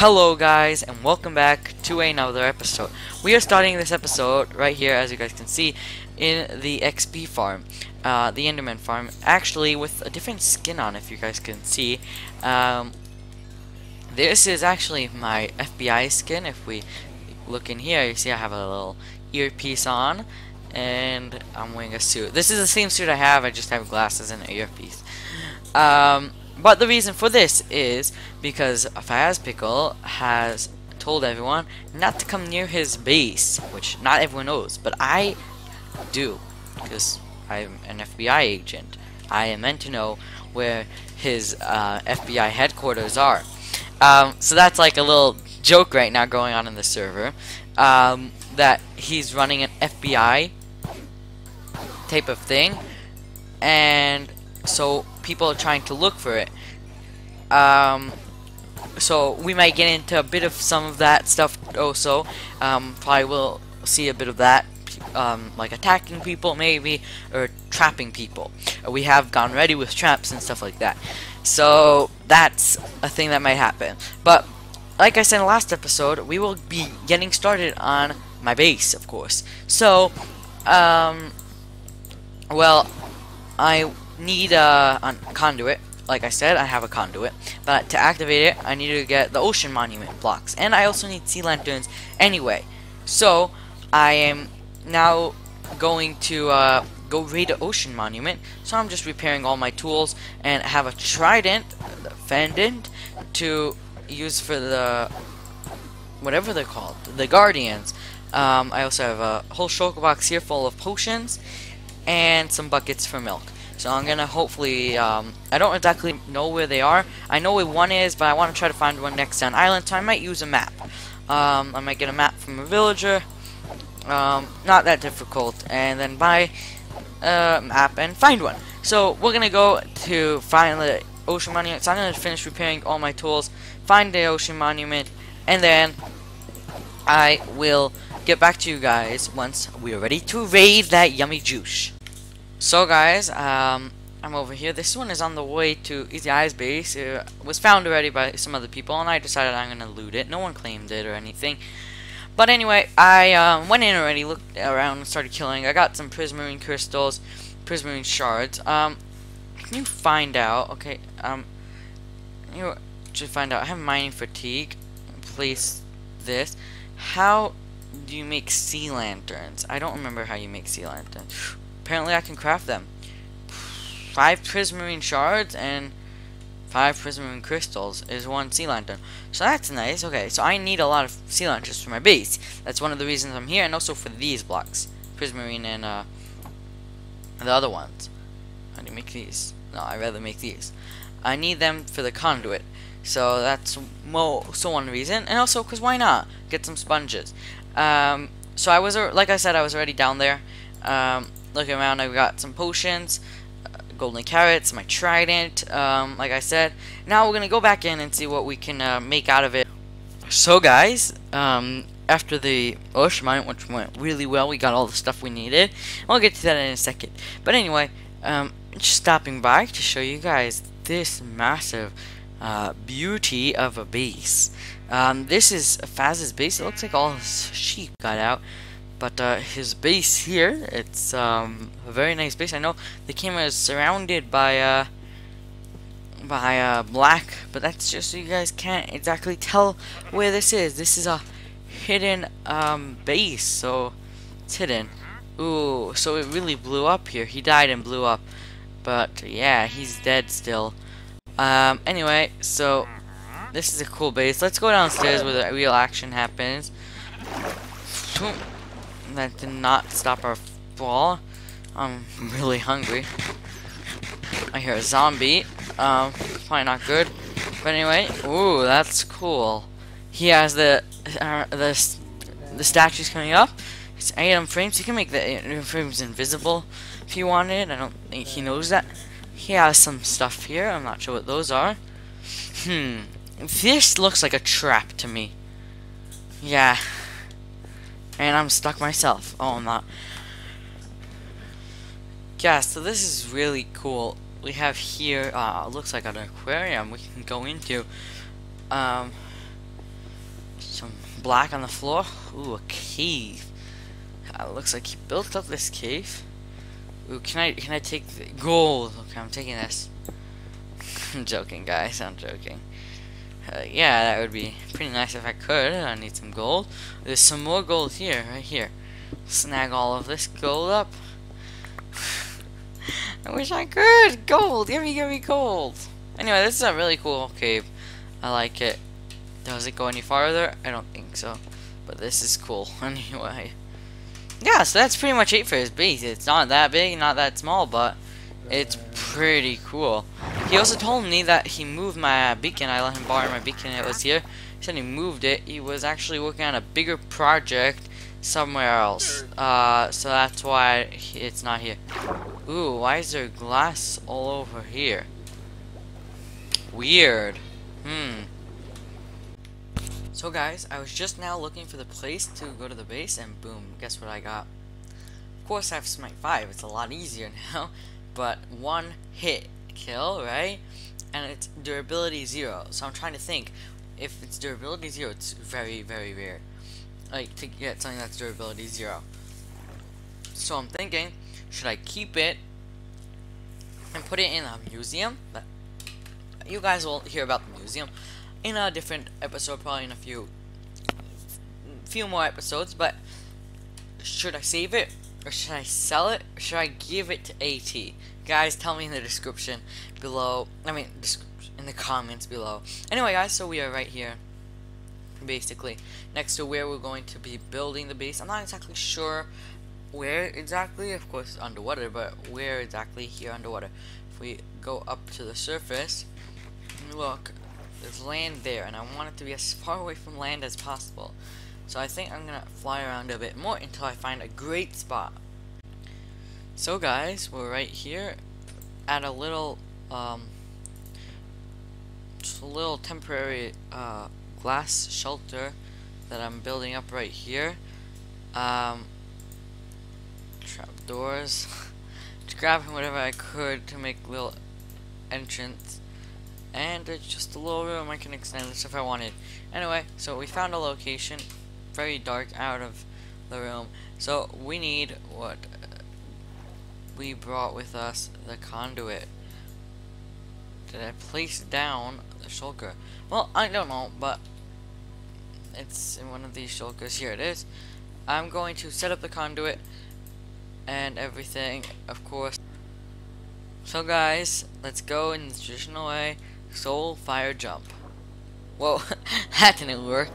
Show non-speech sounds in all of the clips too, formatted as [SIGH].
Hello guys and welcome back to another episode. We are starting this episode right here as you guys can see in the XP farm. Uh, the Enderman farm actually with a different skin on if you guys can see. Um, this is actually my FBI skin if we look in here you see I have a little earpiece on and I'm wearing a suit. This is the same suit I have I just have glasses and an earpiece. Um, but the reason for this is because Fazpickle has told everyone not to come near his base, which not everyone knows, but I do, because I'm an FBI agent. I am meant to know where his uh, FBI headquarters are. Um, so that's like a little joke right now going on in the server, um, that he's running an FBI type of thing, and so people are trying to look for it. Um, so we might get into a bit of some of that stuff also. Um, probably will see a bit of that, um, like attacking people maybe, or trapping people. We have gone ready with traps and stuff like that. So that's a thing that might happen. But like I said in the last episode, we will be getting started on my base, of course. So, um, well, I need a, conduit. Like I said, I have a conduit. But to activate it, I need to get the ocean monument blocks. And I also need sea lanterns anyway. So, I am now going to uh, go raid the ocean monument. So I'm just repairing all my tools and have a trident, the fendant, to use for the whatever they're called, the guardians. Um, I also have a whole shulker box here full of potions and some buckets for milk. So I'm gonna hopefully, um, I don't exactly know where they are. I know where one is, but I want to try to find one next to an island, so I might use a map. Um, I might get a map from a villager. Um, not that difficult. And then buy a map and find one. So we're gonna go to find the ocean monument. So I'm gonna finish repairing all my tools, find the ocean monument, and then I will get back to you guys once we are ready to raid that yummy juice. So guys, um, I'm over here. This one is on the way to Easy Eyes base. It was found already by some other people, and I decided I'm gonna loot it. No one claimed it or anything. But anyway, I um, went in already, looked around, and started killing. I got some prismarine crystals, prismarine shards. Um, can you find out? Okay, um, you should find out. I have mining fatigue. Place this. How do you make sea lanterns? I don't remember how you make sea lanterns. Apparently I can craft them. Five prismarine shards and five prismarine crystals is one sea lantern. So that's nice. Okay, so I need a lot of sea lanterns for my base. That's one of the reasons I'm here, and also for these blocks. Prismarine and uh, the other ones. How do you make these? No, I'd rather make these. I need them for the conduit. So that's mo so one reason. And also, because why not? Get some sponges. Um, so I was, like I said, I was already down there. Um, looking around, I've got some potions, uh, golden carrots, my trident, um, like I said. Now we're going to go back in and see what we can uh, make out of it. So guys, um, after the ocean mine, which went really well, we got all the stuff we needed. We'll get to that in a second. But anyway, um, just stopping by to show you guys this massive uh, beauty of a base. Um, this is a Faz's base. It looks like all his sheep got out. But uh, his base here, it's um, a very nice base. I know the camera is surrounded by uh, by uh, black, but that's just so you guys can't exactly tell where this is. This is a hidden um, base, so it's hidden. Ooh, so it really blew up here. He died and blew up. But yeah, he's dead still. Um, anyway, so this is a cool base. Let's go downstairs where the real action happens. That did not stop our fall. I'm really hungry. I hear a zombie. Um, probably not good. But anyway, ooh, that's cool. He has the uh, the the statues coming up. It's item frames. You can make the item frames invisible if you wanted. I don't think he knows that. He has some stuff here. I'm not sure what those are. Hmm. This looks like a trap to me. Yeah. And I'm stuck myself. Oh, I'm not. Yeah, so this is really cool. We have here, uh, looks like an aquarium we can go into. Um, Some black on the floor. Ooh, a cave. Uh, looks like he built up this cave. Ooh, can I can I take the gold? Okay, I'm taking this. [LAUGHS] I'm joking, guys. I'm joking. Uh, yeah, that would be pretty nice if I could. I need some gold. There's some more gold here, right here. Snag all of this gold up. [SIGHS] I wish I could! Gold! Give me, give me gold! Anyway, this is a really cool cave. I like it. Does it go any farther? I don't think so. But this is cool [LAUGHS] anyway. Yeah, so that's pretty much it for his base. It's not that big, not that small, but it's pretty cool. He also told me that he moved my beacon. I let him borrow my beacon. It was here. He said he moved it. He was actually working on a bigger project somewhere else. Uh, so that's why it's not here. Ooh, why is there glass all over here? Weird. Hmm. So guys, I was just now looking for the place to go to the base and boom, guess what I got? Of course I have Smite 5, it's a lot easier [LAUGHS] now, but one hit kill, right? And it's durability 0, so I'm trying to think, if it's durability 0, it's very, very rare. Like, to get something that's durability 0. So I'm thinking, should I keep it and put it in a museum? But you guys will hear about the museum in a different episode, probably in a few few more episodes, but should I save it? Or should I sell it? Or should I give it to AT? Guys, tell me in the description below. I mean, in the comments below. Anyway, guys, so we are right here. Basically, next to where we're going to be building the base. I'm not exactly sure where exactly. Of course, underwater, but where exactly here underwater. If we go up to the surface, look, there's land there, and I want it to be as far away from land as possible. So I think I'm gonna fly around a bit more until I find a great spot. So guys, we're right here at a little, um, just a little temporary uh, glass shelter that I'm building up right here. Um, trap doors. [LAUGHS] just grabbing whatever I could to make little entrance and it's just a little room I can extend this if I wanted. Anyway, so we found a location, very dark out of the room. So we need what we brought with us, the conduit. Did I place down the shulker? Well, I don't know, but it's in one of these shulkers. Here it is. I'm going to set up the conduit and everything, of course. So guys, let's go in the traditional way. Soul Fire Jump. Whoa, [LAUGHS] that didn't work.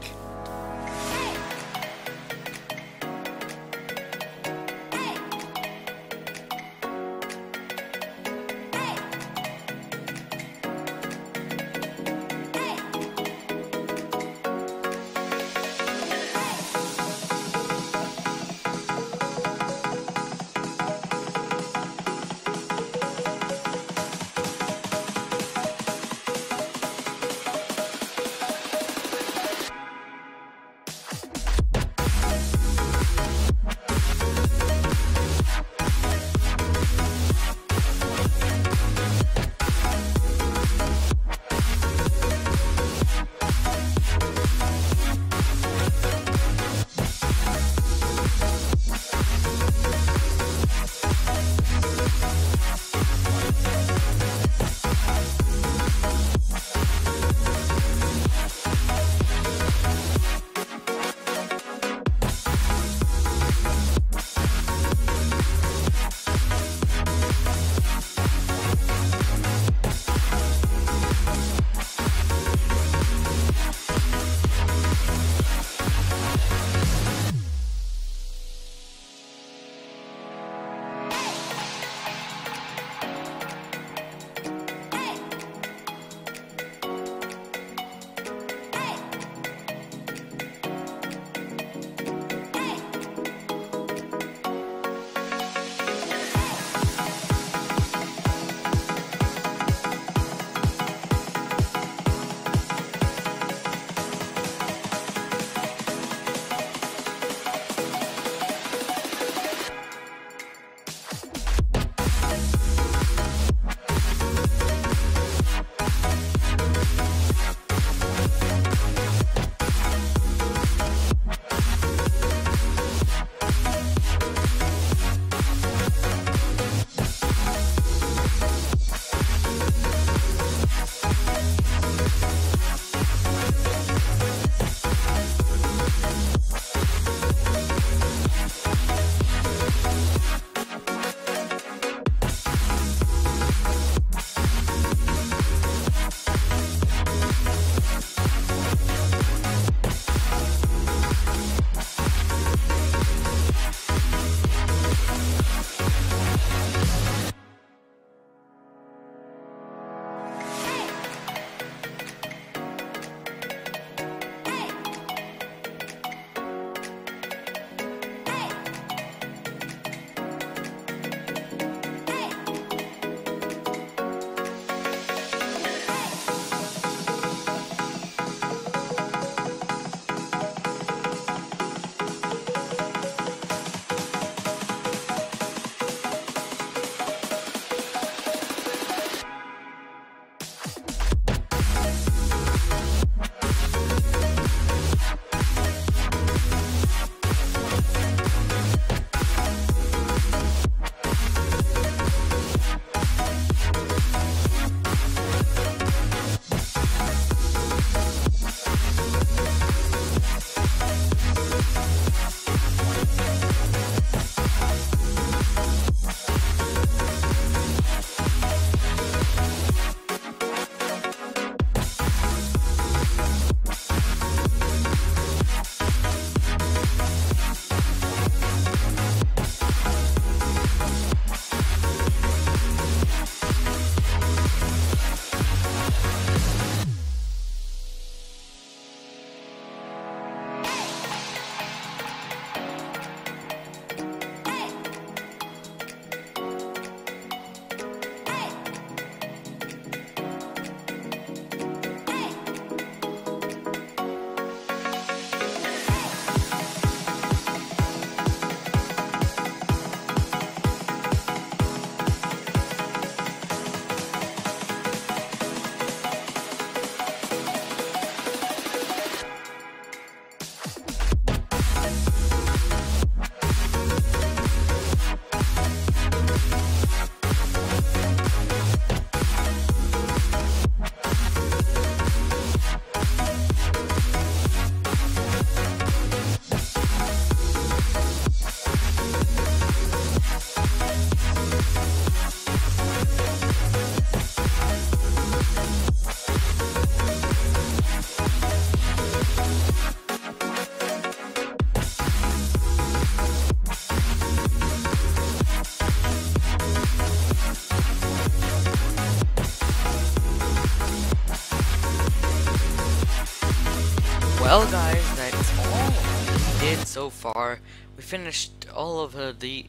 So far. We finished all of uh, the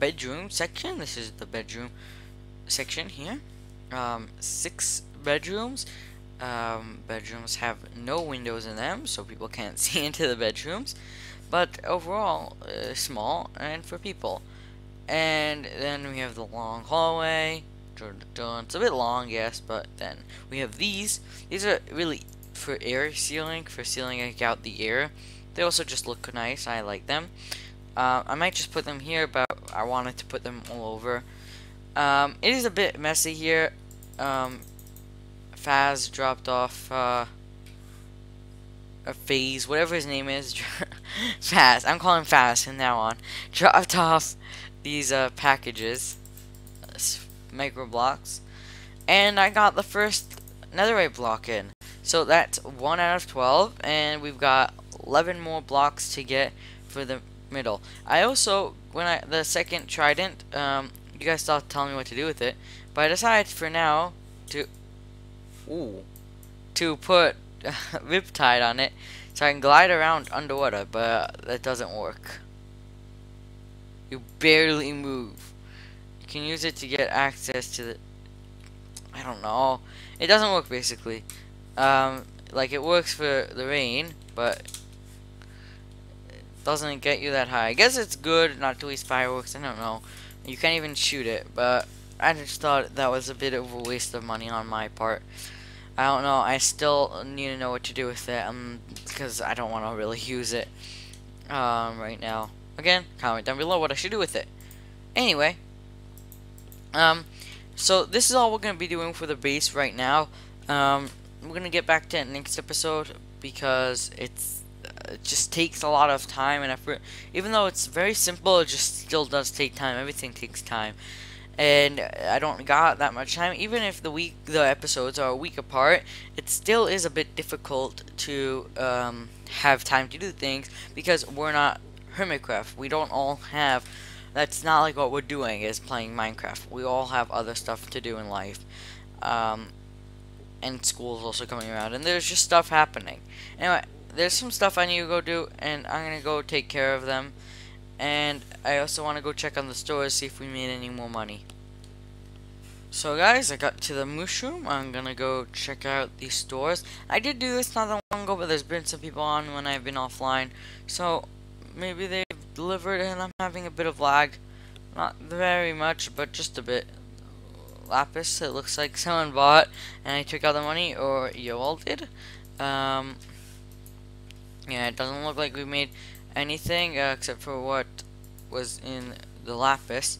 bedroom section. This is the bedroom section here. Um, six bedrooms. Um, bedrooms have no windows in them, so people can't [LAUGHS] see into the bedrooms. But overall, uh, small and for people. And then we have the long hallway. It's a bit long, yes, but then we have these. These are really for air sealing, for sealing out the air. They also just look nice. I like them. Uh, I might just put them here, but I wanted to put them all over. Um, it is a bit messy here. Um, Faz dropped off uh, a phase, whatever his name is. [LAUGHS] Faz. I'm calling Faz from now on. [LAUGHS] Dropped off these uh, packages, micro blocks, and I got the first netherite block in. So that's 1 out of 12, and we've got 11 more blocks to get for the middle. I also, when I, the second trident, um, you guys stopped telling me what to do with it, but I decided for now to, ooh, to put [LAUGHS] Riptide on it, so I can glide around underwater, but that doesn't work. You barely move. You can use it to get access to the, I don't know, it doesn't work basically. Um, like it works for the rain, but doesn't get you that high. I guess it's good not to waste fireworks. I don't know. You can't even shoot it, but I just thought that was a bit of a waste of money on my part. I don't know. I still need to know what to do with it, um, because I don't want to really use it, um, right now. Again, comment down below what I should do with it. Anyway, um, so this is all we're gonna be doing for the base right now. Um, we're gonna get back to it next episode because it's it just takes a lot of time and effort. Even though it's very simple, it just still does take time. Everything takes time, and I don't got that much time. Even if the week the episodes are a week apart, it still is a bit difficult to um, have time to do things because we're not Hermitcraft. We don't all have. That's not like what we're doing is playing Minecraft. We all have other stuff to do in life. Um, and school is also coming around, and there's just stuff happening. Anyway, there's some stuff I need to go do, and I'm gonna go take care of them. And I also want to go check on the stores, see if we made any more money. So guys, I got to the mushroom. I'm gonna go check out these stores. I did do this not that long ago, but there's been some people on when I've been offline. So maybe they've delivered and I'm having a bit of lag. Not very much, but just a bit lapis it looks like someone bought and I took out the money or you all did um, yeah it doesn't look like we made anything uh, except for what was in the lapis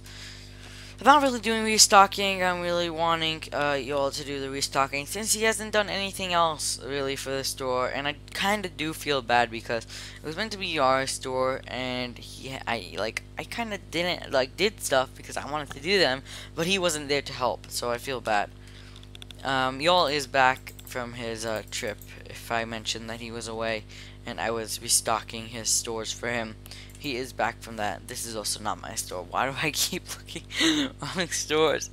I'm not really doing restocking. I'm really wanting uh, Yoel to do the restocking since he hasn't done anything else really for the store, and I kind of do feel bad because it was meant to be our store, and he, I like, I kind of didn't like did stuff because I wanted to do them, but he wasn't there to help, so I feel bad. Um, Yoel is back from his uh, trip. If I mentioned that he was away, and I was restocking his stores for him. He is back from that. This is also not my store. Why do I [LAUGHS] keep looking [LAUGHS] wrong stores?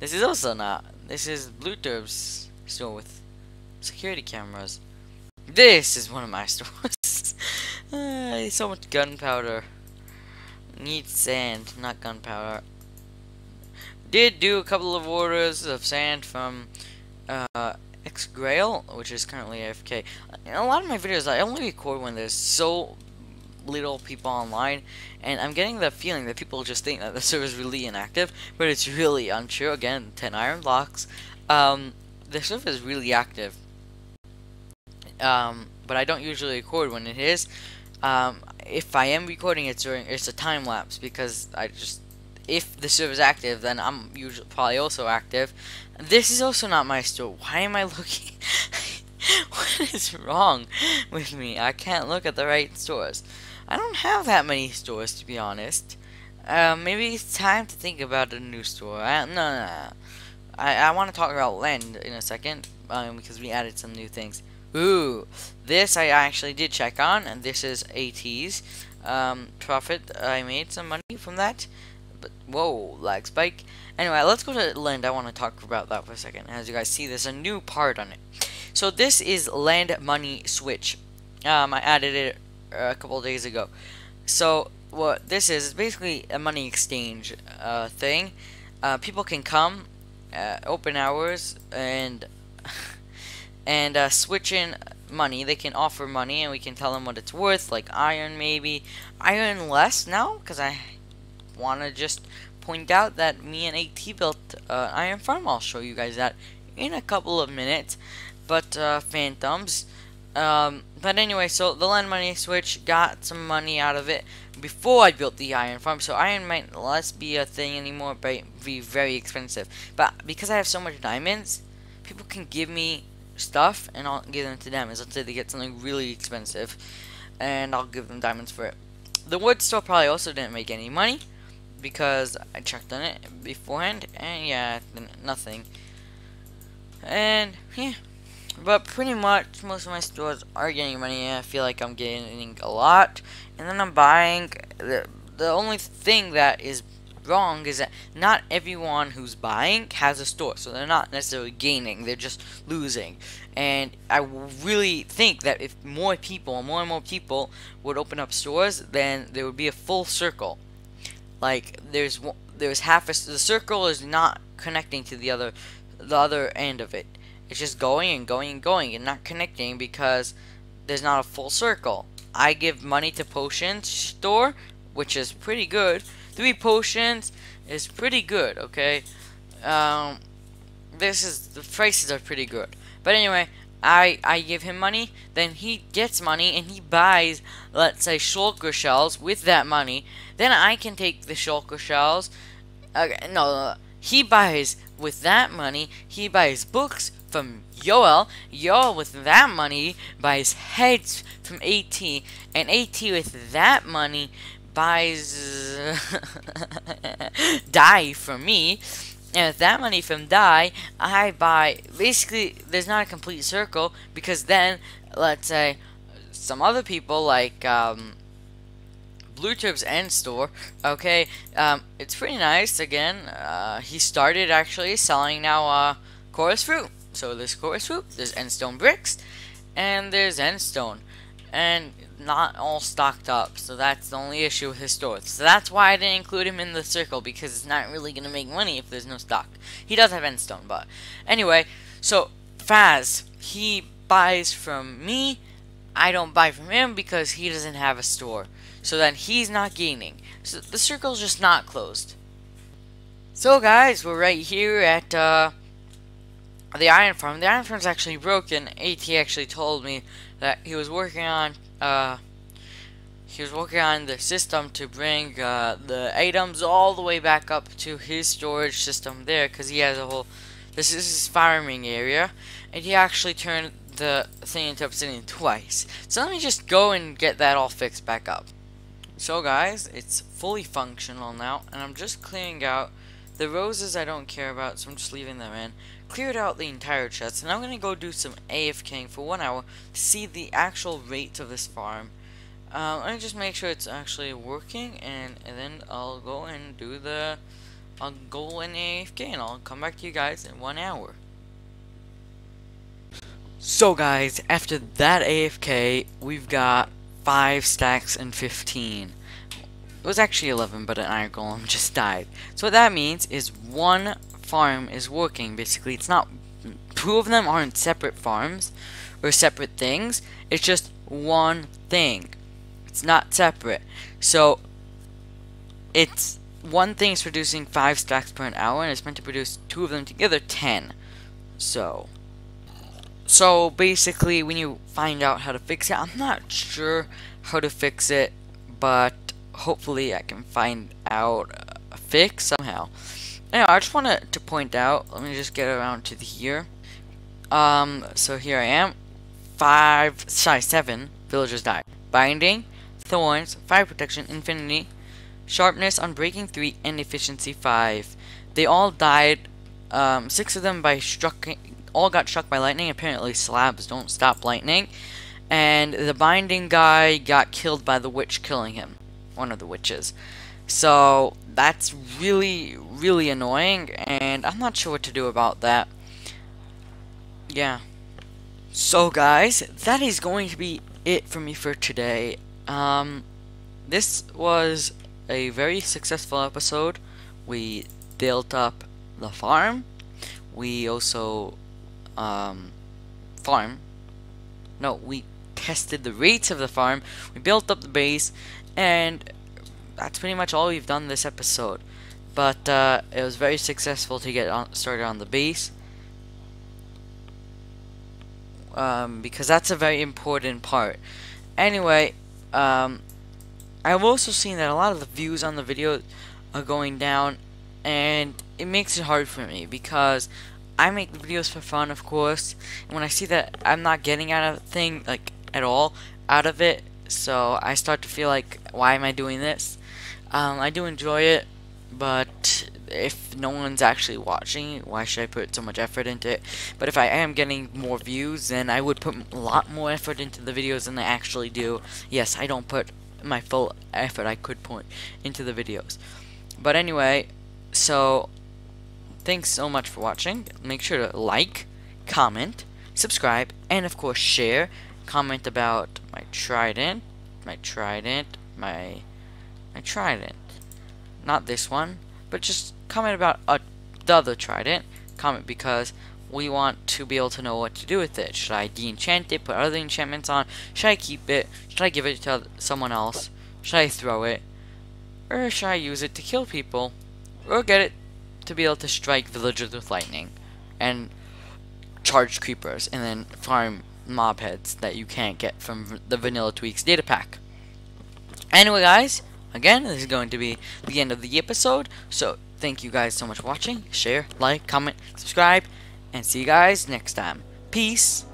This is also not. This is Blueturb's store with security cameras. This is one of my [LAUGHS] stores. uh, so much gunpowder. Need sand, not gunpowder. Did do a couple of orders of sand from uh, Xgrail, which is currently AFK. In a lot of my videos, I only record when there's so little people online, and I'm getting the feeling that people just think that the [LAUGHS] server is really inactive, but it's really untrue. Again, 10 iron blocks. Um, the server is really active, um, but I don't usually record when it is. Um, if I am recording it's during, it's a time lapse because I just, if the server is active, then I'm usually probably also active. This is also not my store. Why am I looking? [LAUGHS] what is wrong with me? I can't look at the right stores. I don't have that many stores, to be honest. Uh, maybe it's time to think about a new store. I, no, no, no. I, I want to talk about land in a second, um, because we added some new things. Ooh, this I actually did check on, and this is AT's um, profit. I made some money from that. But, whoa, lag spike. Anyway, let's go to land. I want to talk about that for a second. As you guys see, there's a new part on it. So this is land money switch. Um, I added it a couple days ago. So what this is is basically a money exchange uh, thing. Uh, people can come, uh, open hours, and [LAUGHS] and uh, switch in money. They can offer money, and we can tell them what it's worth, like iron maybe. Iron less now, because I want to just point out that me and AT built uh, iron farm. I'll show you guys that in a couple of minutes. But uh, phantoms. Um, but anyway, so the land money switch got some money out of it before I built the iron farm. So iron might less be a thing anymore, but be very expensive. But because I have so much diamonds, people can give me stuff and I'll give them to them. As let's say they get something really expensive, and I'll give them diamonds for it. The wood store probably also didn't make any money because I checked on it beforehand, and yeah, nothing. And yeah, but pretty much most of my stores are getting money. I feel like I'm getting a lot, and then I'm buying. The the only thing that is wrong is that not everyone who's buying has a store, so they're not necessarily gaining, they're just losing. And I really think that if more people, more and more people would open up stores, then there would be a full circle. Like there's there's half a the circle is not connecting to the other the other end of it. It's just going and going and going and not connecting because there's not a full circle. I give money to potions store, which is pretty good three potions is pretty good, okay? Um, this is, the prices are pretty good. But anyway, I, I give him money, then he gets money, and he buys, let's say, shulker shells with that money. Then I can take the shulker shells, uh, no, he buys, with that money, he buys books from Yoel. Yoel, with that money, buys heads from AT. And AT, with that money, buys [LAUGHS] dye from me and with that money from dye, I buy basically there's not a complete circle because then let's say some other people like um, Blue Turb's End Store okay um, it's pretty nice again uh, he started actually selling now uh, chorus fruit. So there's chorus fruit there's endstone bricks and there's endstone. And not all stocked up, so that's the only issue with his store. So that's why I didn't include him in the circle, because it's not really going to make money if there's no stock. He does have endstone, but anyway, so Faz, he buys from me, I don't buy from him because he doesn't have a store. So then he's not gaining. So the circle's just not closed. So guys, we're right here at uh, the iron farm. The iron farm's actually broken. AT actually told me that he was working on uh, he was working on the system to bring uh, the items all the way back up to his storage system there because he has a whole this is his farming area and he actually turned the thing into obsidian twice. So let me just go and get that all fixed back up. So guys it's fully functional now and I'm just clearing out the roses I don't care about so I'm just leaving them in cleared out the entire chest, and I'm going to go do some AFKing for one hour to see the actual rates of this farm. Um, let me just make sure it's actually working, and, and then I'll go and do the... I'll go in AFK, and I'll come back to you guys in one hour. So guys, after that AFK, we've got 5 stacks and 15. It was actually 11, but an iron golem [LAUGHS] just died. So what that means is one farm is working, basically. It's not, two of them aren't separate farms, or separate things, it's just one thing. It's not separate. So, it's, one thing is producing 5 stacks per an hour, and it's meant to produce two of them together, 10. So, so basically, when you find out how to fix it, I'm not sure how to fix it, but hopefully I can find out a fix somehow. Now, I just wanted to point out, let me just get around to here. Um, so here I am. Five, sorry, seven villagers died. Binding, Thorns, Fire Protection, Infinity, Sharpness, Unbreaking 3, and Efficiency 5. They all died, um, six of them by struck, all got struck by lightning. Apparently slabs don't stop lightning. And the Binding guy got killed by the witch killing him. One of the witches. So, that's really, really annoying, and I'm not sure what to do about that. Yeah. So, guys, that is going to be it for me for today. Um, this was a very successful episode. We built up the farm. We also um, farm. No, we tested the rates of the farm. We built up the base, and that's pretty much all we've done this episode. But uh, it was very successful to get on, started on the base. Um, because that's a very important part. Anyway, um, I've also seen that a lot of the views on the video are going down, and it makes it hard for me because I make the videos for fun, of course, and when I see that I'm not getting out of thing like at all out of it, so I start to feel like, why am I doing this? Um, I do enjoy it, but if no one's actually watching, why should I put so much effort into it? But if I am getting more views, then I would put a lot more effort into the videos than I actually do. Yes, I don't put my full effort I could put into the videos. But anyway, so thanks so much for watching. Make sure to like, comment, subscribe, and of course share. Comment about my trident, my trident, my my trident. Not this one, but just comment about uh, the other trident. Comment because we want to be able to know what to do with it. Should I de-enchant it, put other enchantments on? Should I keep it? Should I give it to someone else? Should I throw it? Or should I use it to kill people? Or get it to be able to strike villagers with lightning? And charge creepers and then farm mob heads that you can't get from the Vanilla Tweaks data pack. Anyway guys, again, this is going to be the end of the episode, so thank you guys so much for watching. Share, like, comment, subscribe, and see you guys next time. Peace.